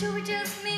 should we just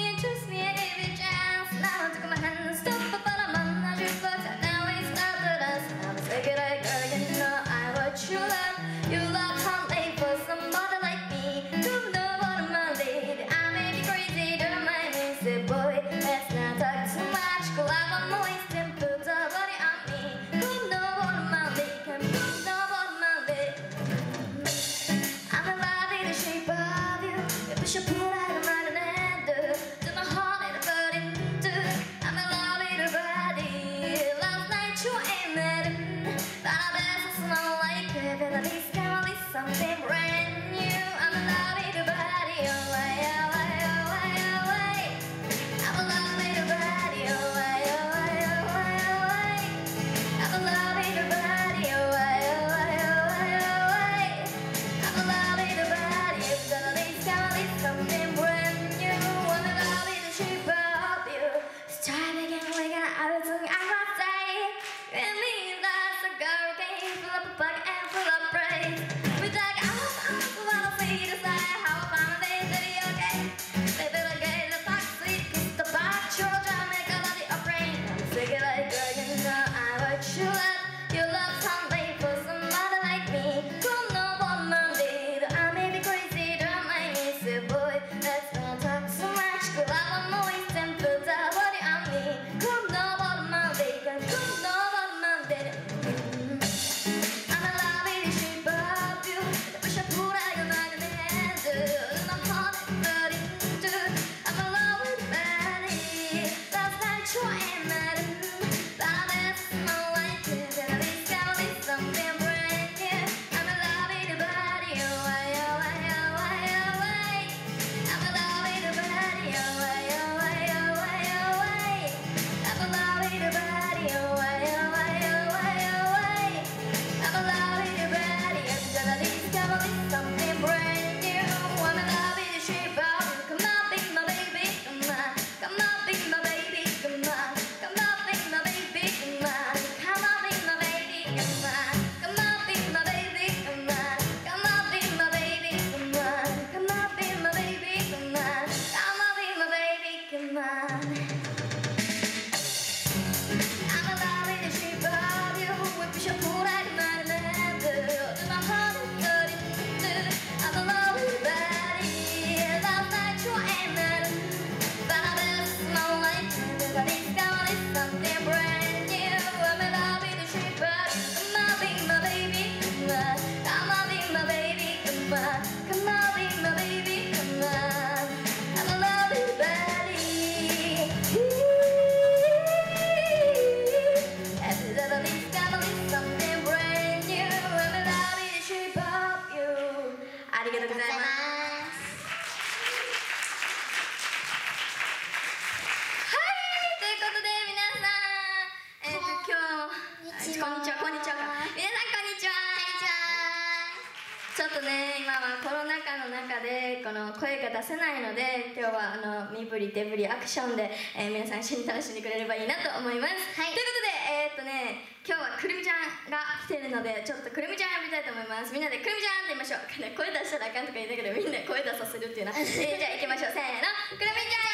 あの身振り手振りアクションで、えー皆さん一緒に楽しんでくれればいいなと思います、はい。ということでえーっとね今日はくるみちゃんが来てるのでちょっとくるみちゃん呼びたいと思います。みんなでくるみちゃんって言いましょう。声出したらあかんとか言いながらみんな声出させるっていうな、えーじゃあ行きましょう。せーの。くるみちゃん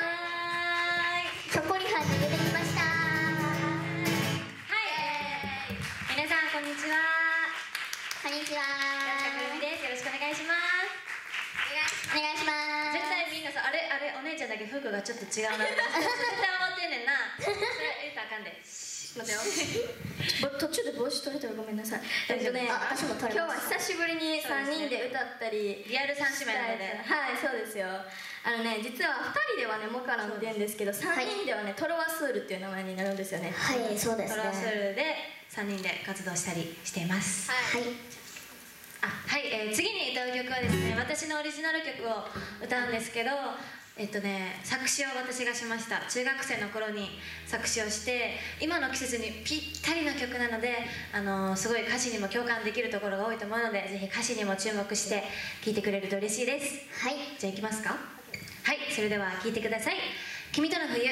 はーいひょっこりはんに出てきました。はい。皆さんこんにちは。こんにちは。よろしくお願いします。お願いします絶対みんなさあれあれお姉ちゃんだけ服がちょっと違うなって思ってんねんな。それ言ったらあかんで。待ってよ。ぼ途中で帽子取れたらごめんなさい。えっとね今日は久しぶりに3人で歌ったりリアル三姉妹なので。はいそうですよ。あのね実は2人ではねモカロンって言うんです。けど3人ではねトロワスールっていう名前になるんですよね。はいそうですトラスねルで3人で活動したりしています。はい。あはい、えー次に歌う曲はですね私のオリジナル曲を歌うんですけどえっとね作詞を私がしました。中学生の頃に作詞をして今の季節にぴったりな曲なのであのーすごい歌詞にも共感できるところが多いと思うのでぜひ歌詞にも注目して聴いてくれると嬉しいです。はい。じゃあいきますか。はいそれでは聴いてください「君との冬」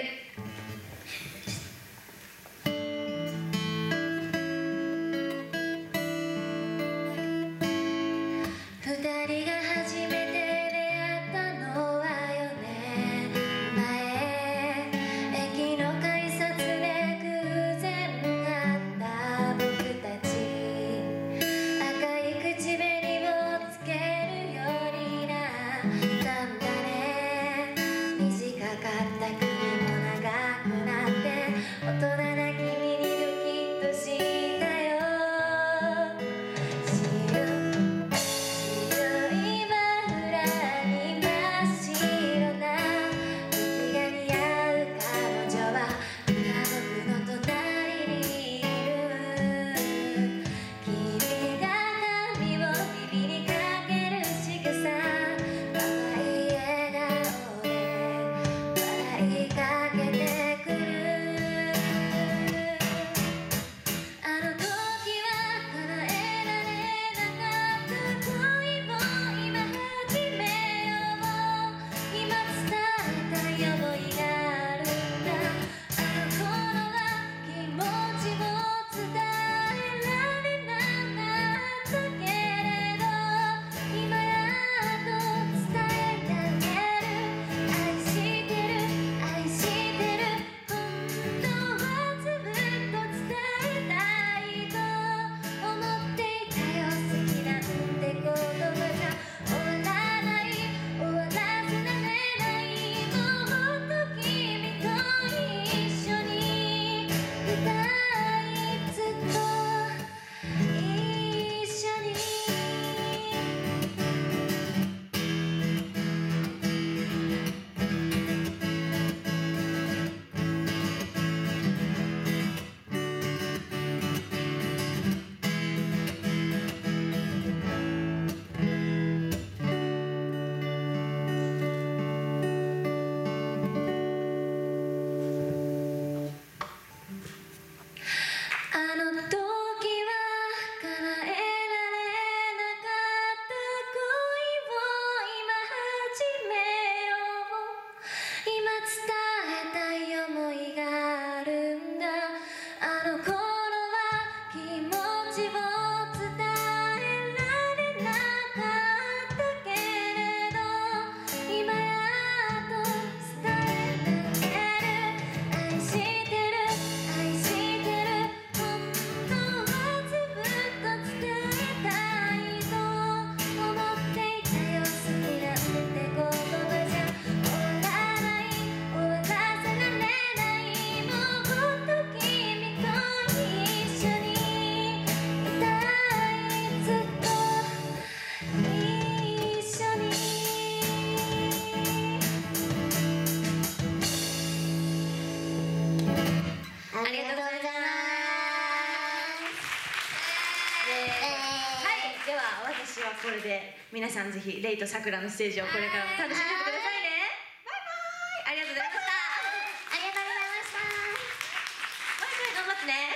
これで皆さんぜひレイとさくらのステージをこれからも楽しんでくださいね。バイバイ。ありがとうございました。ありがとうございました。バイバイ。頑張ってね。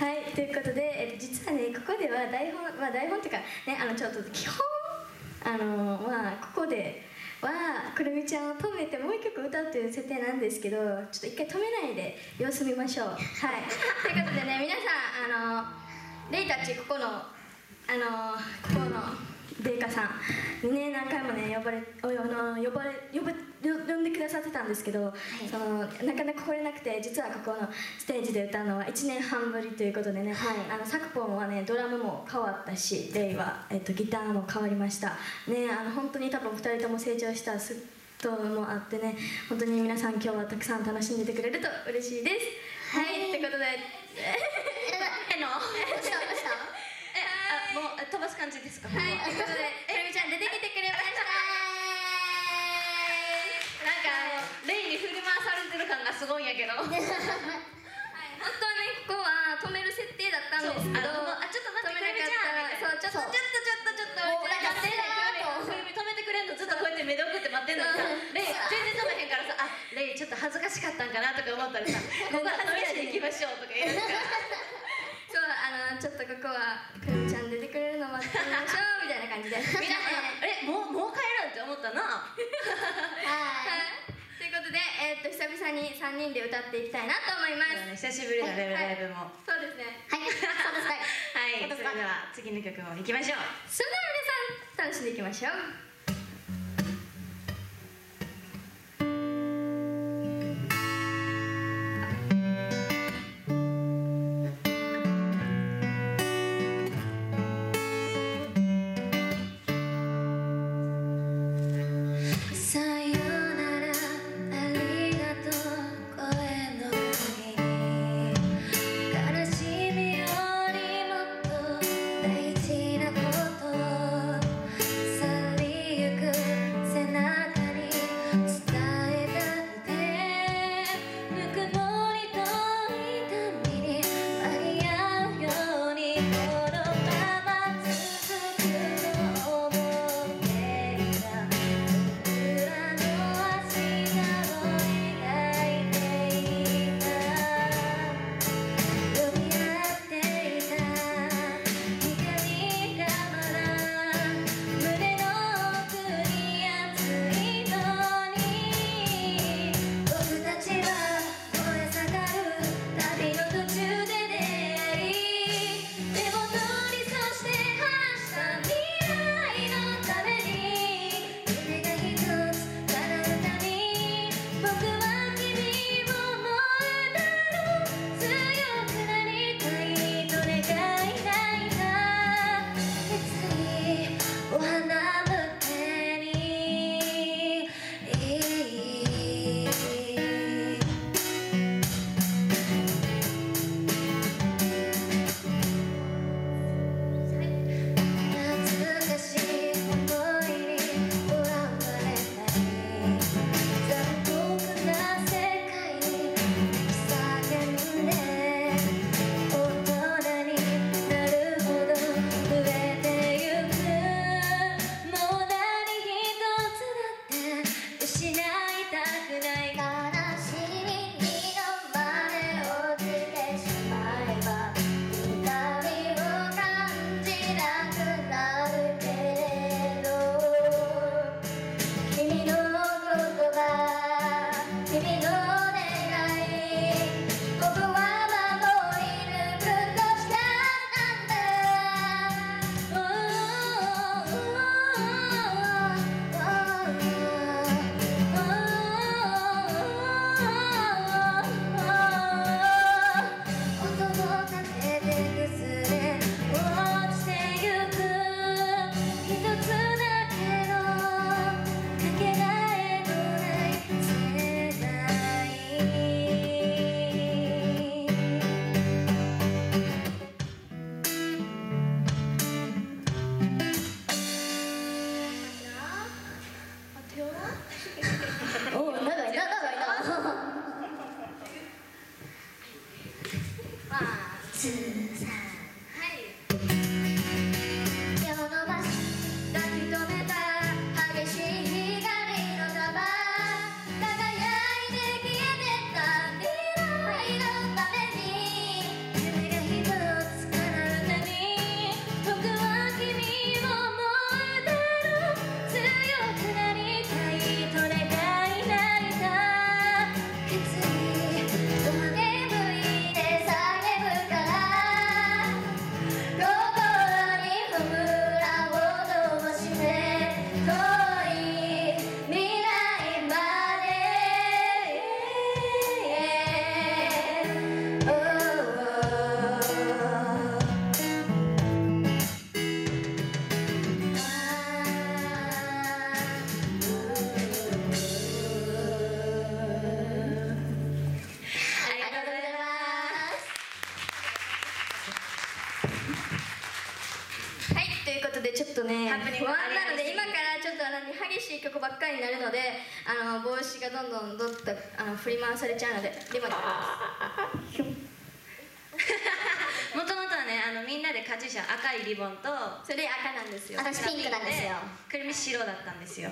はい。ということで、えっと、実はねここでは台本まあ台本っていうかねあのちょっと基本あのまあここではくるみちゃんを止めてもう一曲歌うという設定なんですけどちょっと一回止めないで様子見ましょう。はい。ということでね皆さんあのレイたちここのあのここのデイカさんにね何回もね呼ばれおあの呼ばれ呼ば呼呼んでくださってたんですけど、そのなかなか来れなくて実はここのステージで歌うのは1年半ぶりということでね、あのサクポンはねドラムも変わったしレイは、えっと、ギターも変わりました。ねあの本当に多分2人とも成長したすともあってね本当に皆さん今日はたくさん楽しんでてくれると嬉しいです。はい、とい。うことでえのどうしたどうしたえあもう飛ばす感じですか？はいということでくるみちゃん出てきてくれました。なんかあのレイに振り回されてる感がすごいんやけど。はい。本当はねここは止める設定だったんですけどあちょっと待って止めなかった。らそうちょっとそう。ちょっとちょっとちょっとちょっとなんか止め止めてくれんの？ずっとこうやって目で送って待ってんのにさう。んレイ全然止めへんからさあレイちょっと恥ずかしかったんかなとか思ったらさここは試していきましょうとか言うからそうあのちょっとここはくるみちゃん出てくれるの待ってみましょうみたいな感じで。みんなえもうもう帰るんって思ったな。ははい。ということで、えー、っと久々に3人で歌っていきたいなと思います、久しぶりだねライブも。そうですね。い。はい。そうですはいはい。それでは次の曲もいきましょう。それでは皆さん楽しんでいきましょうツーしい曲ばっかりになるのであの帽子がどんどんどっとあの振り回されちゃうのでリボンでもともとはねあのみんなでカチューシャ赤いリボンとそれ赤なんですよ。私ピンクなんですよ。くるみ白だったんですよ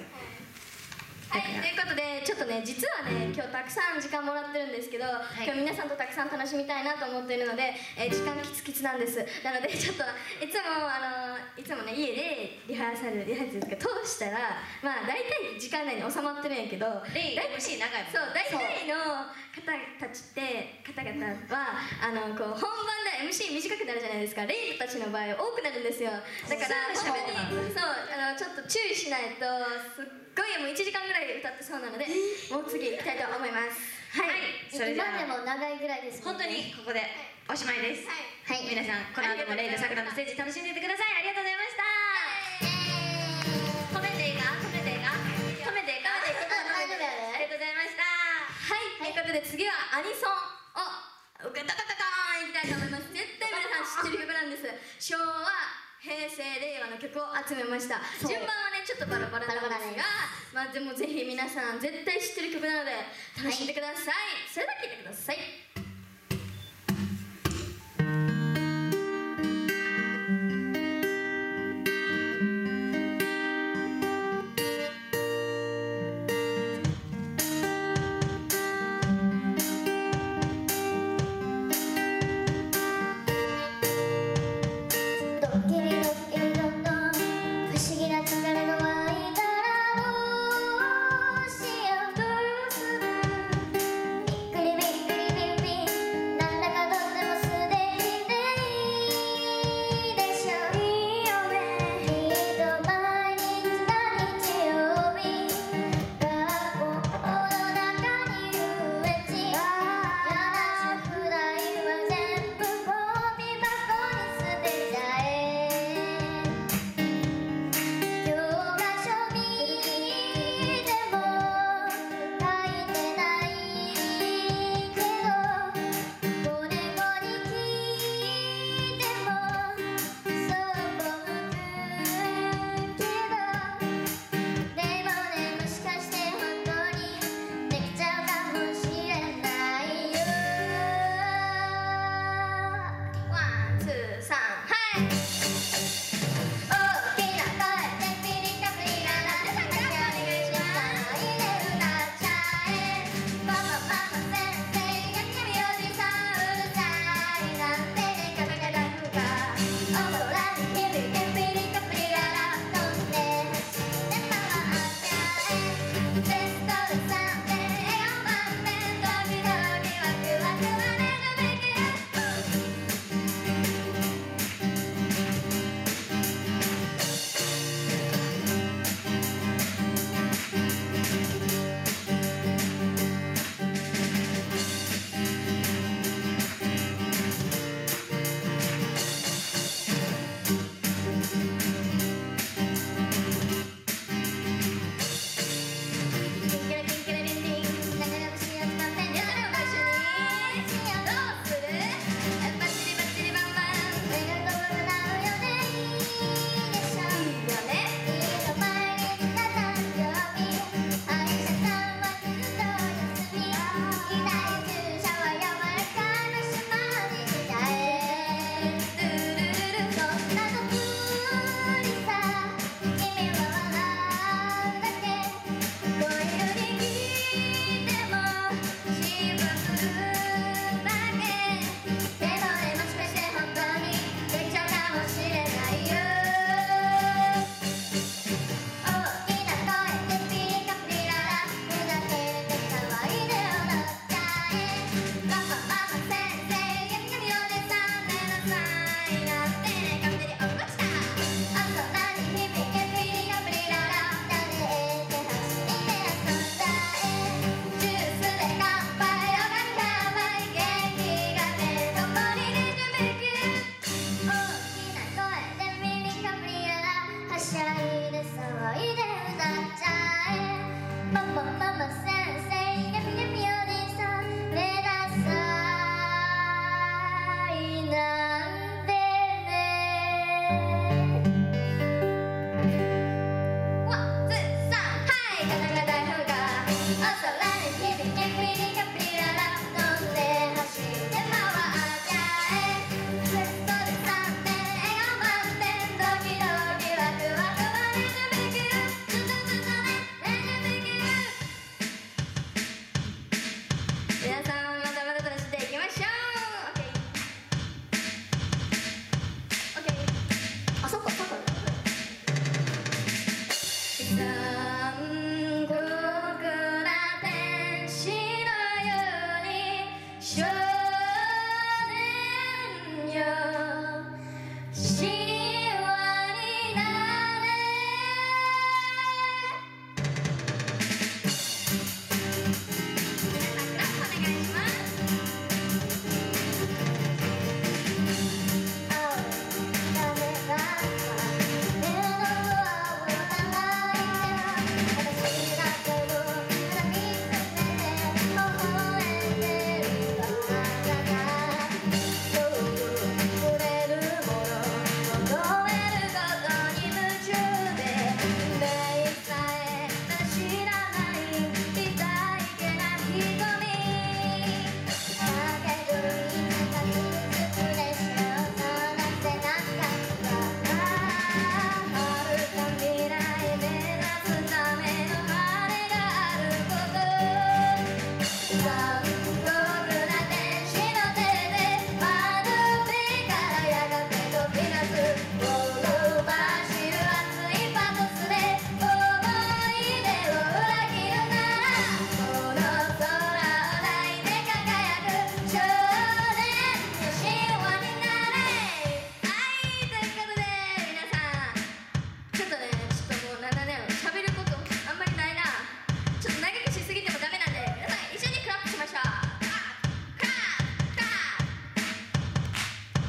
はい、ということでちょっとね実はね今日たくさん時間もらってるんですけど、今日皆さんとたくさん楽しみたいなと思っているので、えー時間キツキツなんです。なのでちょっといつもあのいつもね家でリハーサルリハーサルとか通したらまあ大体時間内に収まってるんやけど大 MC 長いそう大体の方たちって方々はあのこう本番で MC 短くなるじゃないですか。レイたちの場合多くなるんですよ。だからそうあのちょっと注意しないとすっごいもう1時間ぐらい歌ってそうなのでもう次行きたいと思います。はい、それじゃあ今でも長いぐらいですも本当にここでおしまいです。はい。皆さんこの後もレイとさくらのステージ楽しんでいってください。ありがとうございました。褒めていいか？褒めていいか？褒めていいか？大丈夫やでありがとうございましたはい、ということで次はアニソンをガタガタガーンいきたいと思います絶対皆さん知ってる曲なんです昭和平成令和の曲を集めました。順番はねちょっとバラバラなんですがまあでもぜひ皆さん絶対知ってる曲なので楽しんでください、は聴い。てく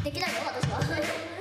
できないの私は。